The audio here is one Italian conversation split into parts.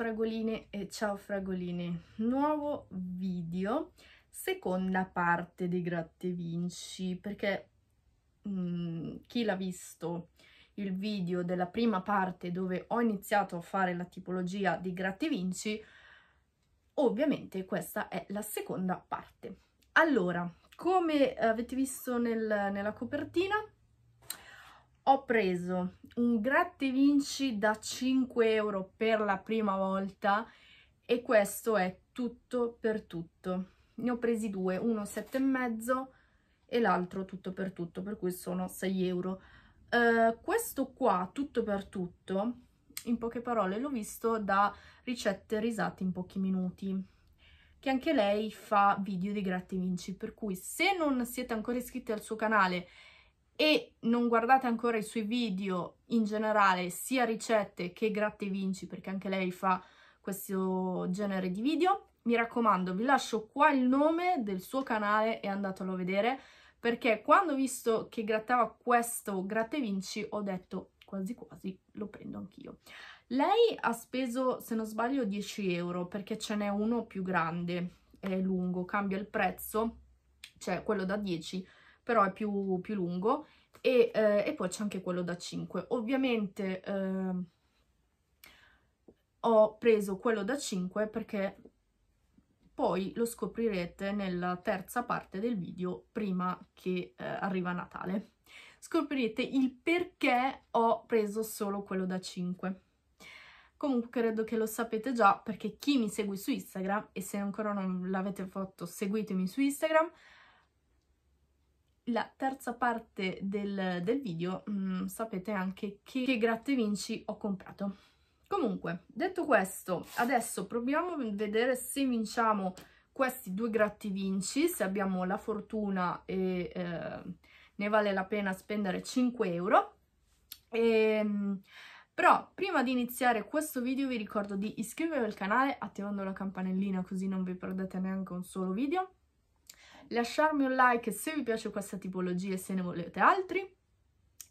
fragoline e ciao fragolini, nuovo video, seconda parte di Gratte Vinci, perché mh, mm, chi l'ha visto il video della prima parte dove ho iniziato a fare la tipologia di Gratte Vinci, ovviamente questa è la seconda parte. Allora, come avete visto nel, nella copertina, ho preso un gratte vinci da 5 euro per la prima volta e questo è tutto per tutto. Ne ho presi due, uno sette e mezzo e l'altro tutto per tutto, per cui sono 6 euro. Uh, questo qua, tutto per tutto, in poche parole, l'ho visto da ricette risate in pochi minuti, che anche lei fa video di gratte vinci, per cui se non siete ancora iscritti al suo canale e non guardate ancora i suoi video in generale, sia ricette che gratte vinci, perché anche lei fa questo genere di video, mi raccomando, vi lascio qua il nome del suo canale e andatelo a vedere, perché quando ho visto che grattava questo gratte vinci ho detto quasi quasi lo prendo anch'io. Lei ha speso, se non sbaglio, 10 euro, perché ce n'è uno più grande, è lungo, cambia il prezzo, cioè quello da 10 però è più, più lungo, e, eh, e poi c'è anche quello da 5. Ovviamente eh, ho preso quello da 5 perché poi lo scoprirete nella terza parte del video prima che eh, arriva Natale. Scoprirete il perché ho preso solo quello da 5. Comunque credo che lo sapete già perché chi mi segue su Instagram e se ancora non l'avete fatto seguitemi su Instagram la terza parte del, del video mh, mm, sapete anche che, che gratte vinci ho comprato. Comunque, detto questo, adesso proviamo a vedere se vinciamo questi due gratti vinci, se abbiamo la fortuna e eh, ne vale la pena spendere 5 euro. E, ehm, però prima di iniziare questo video vi ricordo di iscrivervi al canale attivando la campanellina così non vi perdete neanche un solo video lasciarmi un like se vi piace questa tipologia e se ne volete altri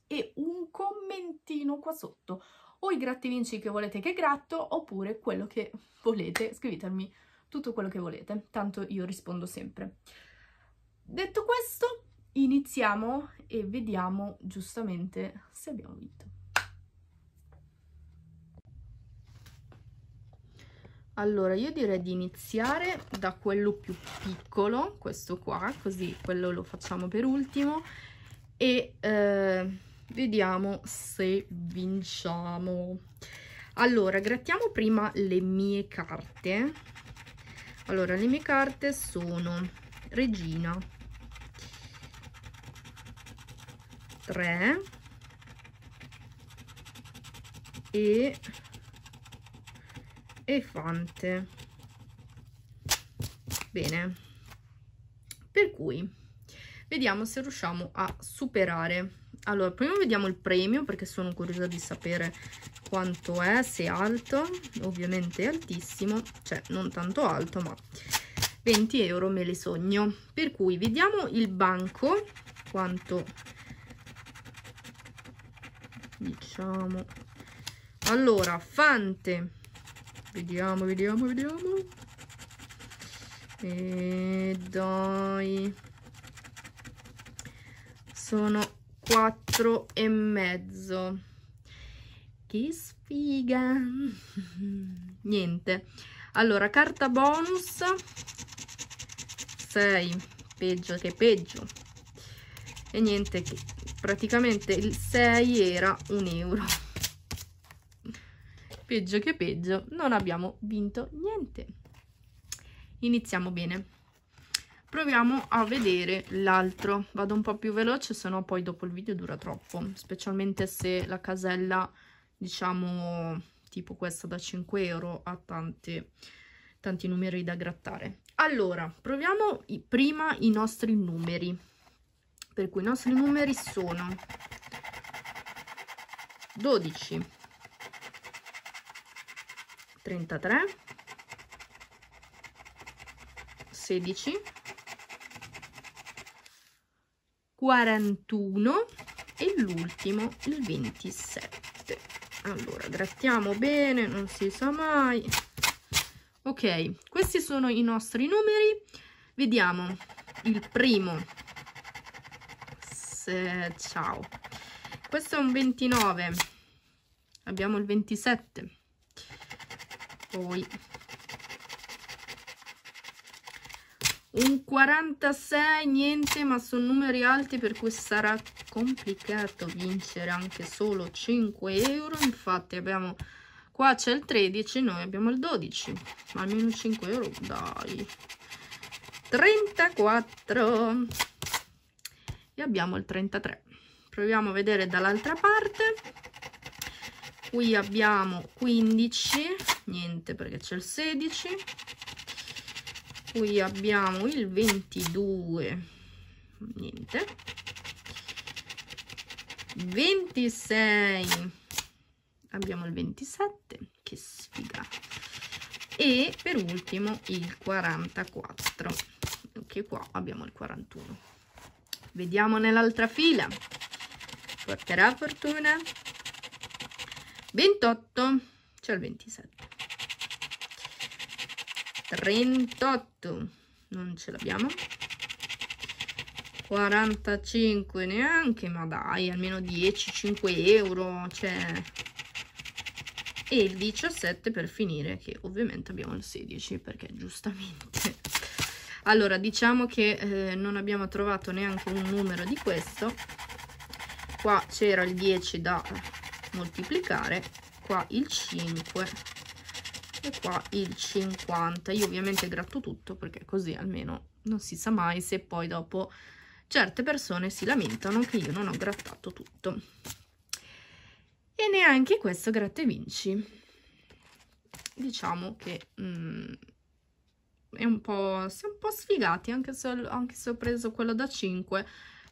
e un commentino qua sotto o i gratti vinci che volete che gratto oppure quello che volete, scrivetemi tutto quello che volete, tanto io rispondo sempre. Detto questo, iniziamo e vediamo giustamente se abbiamo vinto. Allora, io direi di iniziare da quello più piccolo, questo qua, così quello lo facciamo per ultimo, e eh, vediamo se vinciamo. Allora, grattiamo prima le mie carte. Allora, le mie carte sono Regina, 3 e e Fante. Bene. Per cui vediamo se riusciamo a superare. Allora, prima vediamo il premio perché sono curiosa di sapere quanto è, se è alto, ovviamente è altissimo, cioè non tanto alto, ma 20 euro me li sogno. Per cui vediamo il banco, quanto diciamo. Allora, Fante Vediamo, vediamo, vediamo. E dai. Sono quattro e mezzo. Che sfiga. Niente. Allora, carta bonus. 6. Peggio che peggio. E niente, praticamente il 6 era un euro peggio che peggio, non abbiamo vinto niente. Iniziamo bene. Proviamo a vedere l'altro. Vado un po' più veloce, se no poi dopo il video dura troppo, specialmente se la casella, diciamo, tipo questa da 5 euro, ha tante, tanti numeri da grattare. Allora, proviamo prima i nostri numeri. Per cui i nostri numeri sono 12, 33 16 41 e l'ultimo il 27 allora grattiamo bene non si sa mai. Ok questi sono i nostri numeri. Vediamo il primo. Se, ciao. Questo è un 29 abbiamo il 27 poi. Un 46 niente ma sono numeri alti per cui sarà complicato vincere anche solo 5 euro. Infatti abbiamo qua c'è il 13 noi abbiamo il 12 almeno 5 euro dai. 34 e abbiamo il 33 proviamo a vedere dall'altra parte qui abbiamo 15 niente perché c'è il 16 qui abbiamo il 22 niente. 26 abbiamo il 27 che sfiga. E per ultimo il 44 che qua abbiamo il 41 vediamo nell'altra fila. Porterà fortuna 28 c'è il 27 38 non ce l'abbiamo. 45 neanche ma dai almeno 10 5 euro cioè. E il 17 per finire che ovviamente abbiamo il 16 perché giustamente. Allora diciamo che eh, non abbiamo trovato neanche un numero di questo. Qua c'era il 10 da moltiplicare qua il 5 e qua il 50 io ovviamente gratto tutto perché così almeno non si sa mai se poi dopo certe persone si lamentano che io non ho grattato tutto. E neanche questo gratta e vinci. Diciamo che mm, è un po' si è un po' sfigati anche se, anche se ho preso quello da 5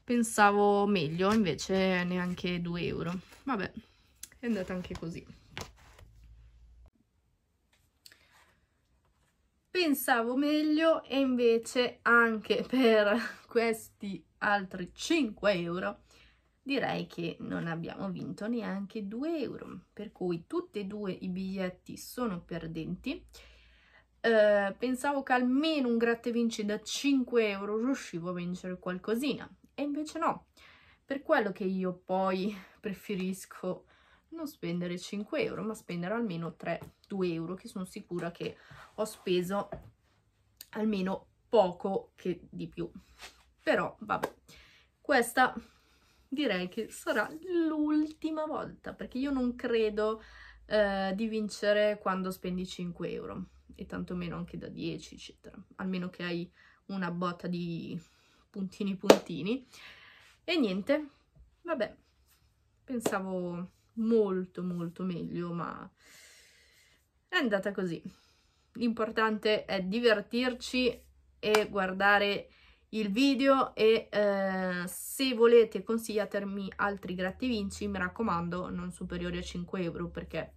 pensavo meglio invece neanche 2 euro. Vabbè è andata anche così. Pensavo meglio e invece anche per questi altri 5 euro direi che non abbiamo vinto neanche 2 euro per cui tutti e due i biglietti sono perdenti. Eh, pensavo che almeno un gratta vinci da 5 euro riuscivo a vincere qualcosina e invece no. Per quello che io poi preferisco non spendere 5 euro ma spendere almeno 3 2 euro che sono sicura che ho speso almeno poco che di più. Però vabbè questa direi che sarà l'ultima volta perché io non credo eh, di vincere quando spendi 5 euro e tantomeno anche da 10 eccetera. Almeno che hai una botta di puntini puntini. E niente vabbè pensavo molto molto meglio ma è andata così. L'importante è divertirci e guardare il video e eh, se volete consigliatemi altri gratta vinci mi raccomando non superiori a 5 euro perché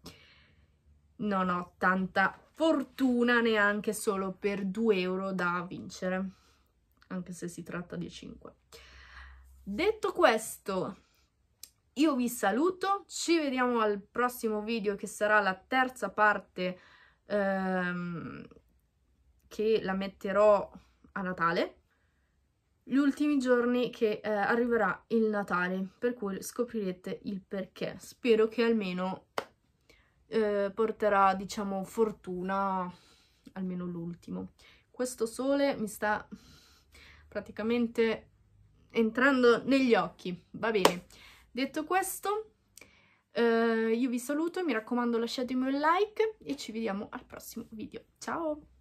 non ho tanta fortuna neanche solo per 2 euro da vincere anche se si tratta di 5 detto questo io vi saluto, ci vediamo al prossimo video che sarà la terza parte ehm, che la metterò a Natale, gli ultimi giorni che eh, arriverà il Natale, per cui scoprirete il perché. Spero che almeno eh, porterà, diciamo, fortuna, almeno l'ultimo. Questo sole mi sta praticamente entrando negli occhi, va bene. Detto questo, eh, io vi saluto, mi raccomando lasciatemi un like e ci vediamo al prossimo video. Ciao!